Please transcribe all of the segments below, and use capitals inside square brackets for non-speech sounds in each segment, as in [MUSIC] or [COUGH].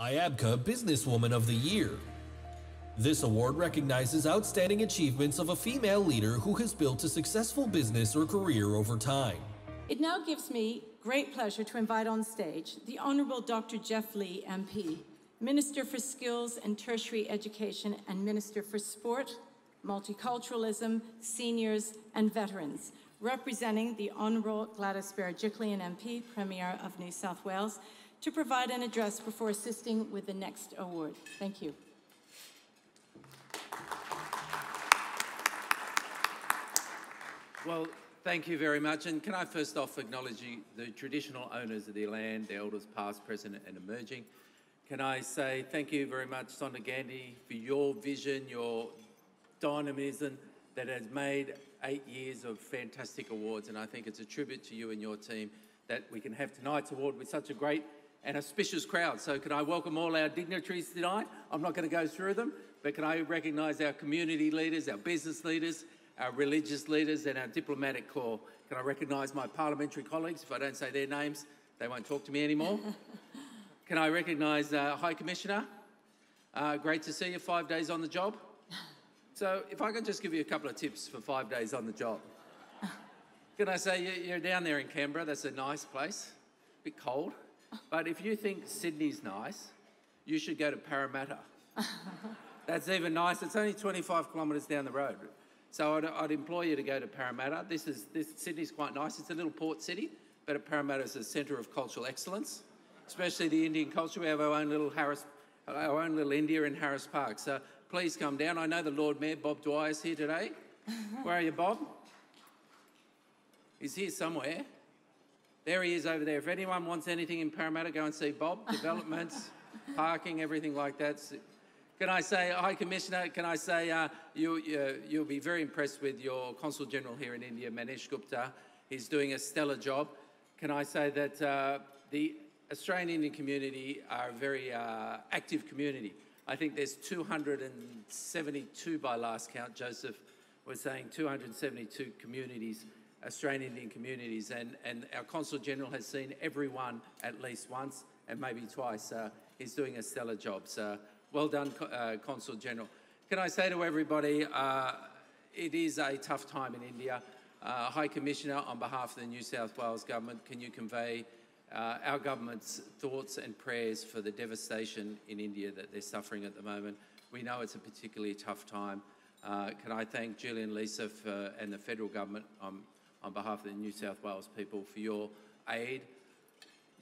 IABCA Businesswoman of the Year. This award recognizes outstanding achievements of a female leader who has built a successful business or career over time. It now gives me great pleasure to invite on stage the Honourable Dr. Geoff Lee, MP, Minister for Skills and Tertiary Education and Minister for Sport, Multiculturalism, Seniors and Veterans, representing the Honourable Gladys Berejiklian MP, Premier of New South Wales, to provide an address before assisting with the next award. Thank you. Well, thank you very much. And can I first off acknowledge the traditional owners of the land, the elders past, present and emerging. Can I say thank you very much, Sonia Gandhi, for your vision, your dynamism that has made eight years of fantastic awards. And I think it's a tribute to you and your team that we can have tonight's award with such a great and auspicious crowd. So can I welcome all our dignitaries tonight? I'm not going to go through them, but can I recognise our community leaders, our business leaders, our religious leaders and our diplomatic corps. Can I recognise my parliamentary colleagues? If I don't say their names, they won't talk to me anymore. [LAUGHS] Can I recognise uh, High Commissioner? Uh, great to see you, five days on the job. So if I can just give you a couple of tips for five days on the job. [LAUGHS] Can I say you're down there in Canberra, that's a nice place, a bit cold. But if you think Sydney's nice, you should go to Parramatta. [LAUGHS] That's even nicer. It's only 25 kilometres down the road. So I'd, I'd, implore you to go to Parramatta. This is this Sydney's quite nice. It's a little port city, but Parramatta is a centre of cultural excellence, especially the Indian culture. We have our own little Harris, our own little India in Harris Park. So please come down. I know the Lord Mayor Bob Dwyer is here today. [LAUGHS] Where are you, Bob? He's here somewhere. There he is over there. If anyone wants anything in Parramatta, go and see Bob. [LAUGHS] Developments, parking, everything like that. Can I say, High Commissioner, can I say uh, you, uh, you'll be very impressed with your Consul General here in India, Manish Gupta. He's doing a stellar job. Can I say that uh, the Australian Indian community are a very uh, active community. I think there's 272 by last count. Joseph was saying 272 communities, Australian Indian communities, and, and our Consul General has seen everyone at least once and maybe twice. Uh, he's doing a stellar job. So well done, uh, Consul General. Can I say to everybody, uh, it is a tough time in India. Uh, High Commissioner, on behalf of the New South Wales Government, can you convey uh, our government's thoughts and prayers for the devastation in India that they're suffering at the moment? We know it's a particularly tough time. Uh, can I thank Julian Leeser for, and the federal government on, on behalf of the New South Wales people for your aid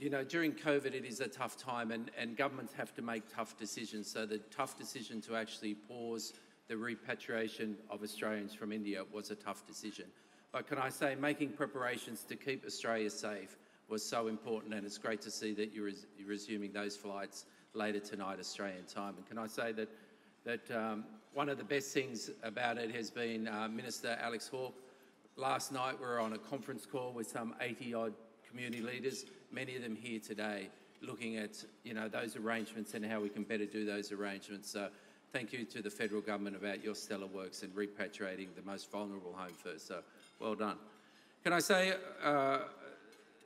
you know, during COVID, it is a tough time and, and governments have to make tough decisions. So the tough decision to actually pause the repatriation of Australians from India was a tough decision. But can I say, making preparations to keep Australia safe was so important, and it's great to see that you're, res you're resuming those flights later tonight, Australian time. And can I say that, that um, one of the best things about it has been uh, Minister Alex Hawke. Last night we were on a conference call with some 80 odd community leaders many of them here today, looking at you know those arrangements and how we can better do those arrangements. So thank you to the federal government about your stellar works and repatriating the most vulnerable home first. So well done. Can I say, uh,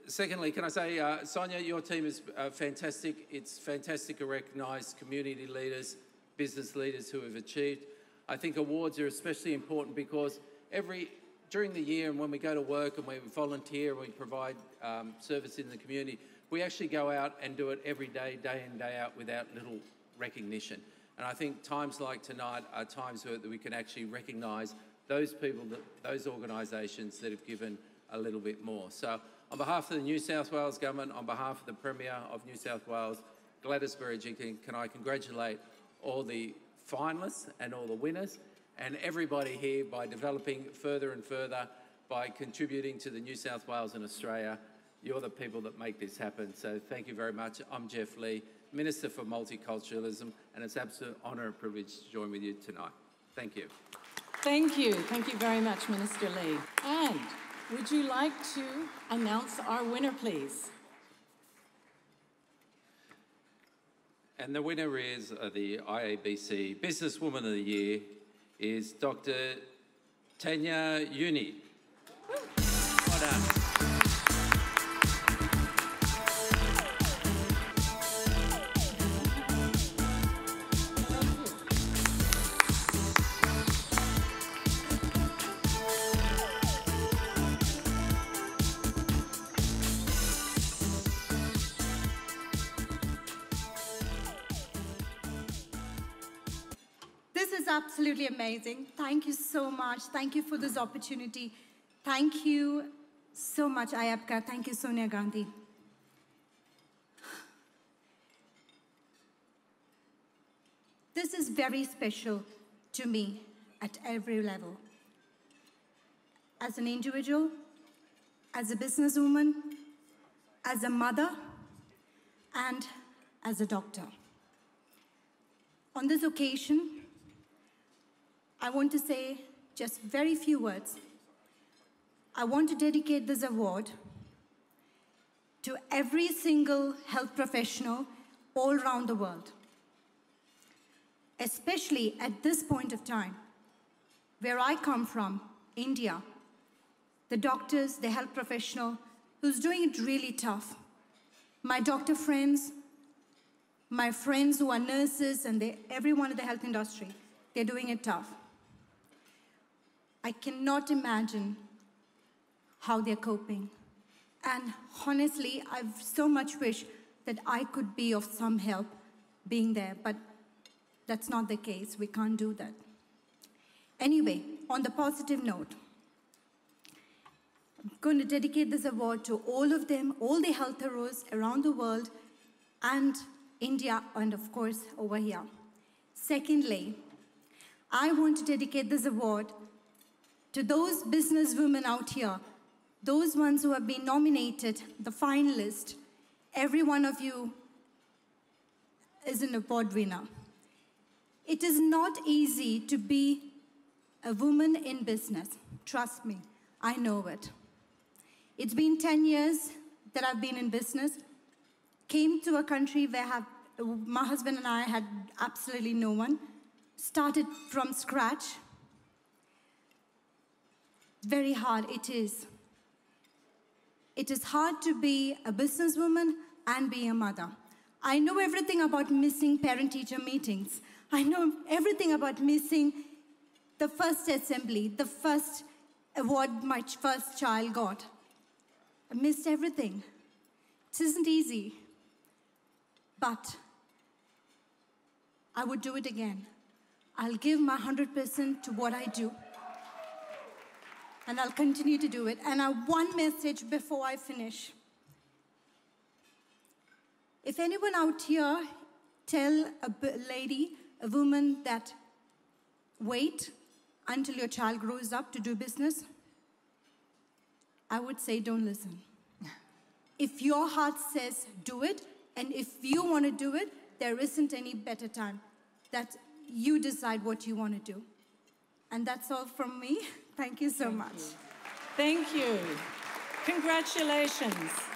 secondly, can I say, uh, Sonia, your team is uh, fantastic. It's fantastic to recognise community leaders, business leaders who have achieved. I think awards are especially important because every during the year and when we go to work and we volunteer and we provide um, service in the community, we actually go out and do it every day, day in, day out, without little recognition. And I think times like tonight are times where we can actually recognise those people, that, those organisations that have given a little bit more. So on behalf of the New South Wales Government, on behalf of the Premier of New South Wales, Gladys Berejiklian, can I congratulate all the finalists and all the winners and everybody here by developing further and further, by contributing to the New South Wales and Australia. You're the people that make this happen. So thank you very much. I'm Geoff Lee, Minister for Multiculturalism, and it's an absolute honour and privilege to join with you tonight. Thank you. Thank you. Thank you very much, Minister Lee. And would you like to announce our winner, please? And the winner is uh, the IABC Businesswoman of the Year, is Dr. Tanya Unni. This is absolutely amazing. Thank you so much. Thank you for this opportunity. Thank you so much, Ayapka. Thank you, Sonia Gandhi. This is very special to me at every level. As an individual, as a businesswoman, as a mother, and as a doctor. On this occasion, I want to say just very few words. I want to dedicate this award to every single health professional all around the world, especially at this point of time, where I come from, India, the doctors, the health professional who's doing it really tough. My doctor friends, my friends who are nurses and they, everyone in the health industry, they're doing it tough. I cannot imagine how they're coping. And honestly, I've so much wish that I could be of some help being there, but that's not the case. We can't do that. Anyway, on the positive note, I'm going to dedicate this award to all of them, all the health heroes around the world, and India, and of course, over here. Secondly, I want to dedicate this award to those businesswomen out here, those ones who have been nominated, the finalists, every one of you is an award winner. It is not easy to be a woman in business. Trust me, I know it. It's been 10 years that I've been in business. Came to a country where have, my husband and I had absolutely no one. Started from scratch. Very hard it is. It is hard to be a businesswoman and be a mother. I know everything about missing parent-teacher meetings. I know everything about missing the first assembly, the first award my first child got. I missed everything. It isn't easy. But I would do it again. I'll give my 100% to what I do. And I'll continue to do it. And I one message before I finish. If anyone out here tell a lady, a woman that wait until your child grows up to do business, I would say don't listen. if your heart says do it, and if you want to do it, there isn't any better time. That you decide what you want to do. And that's all from me. [LAUGHS] Thank you so Thank much. You. Thank you. Congratulations.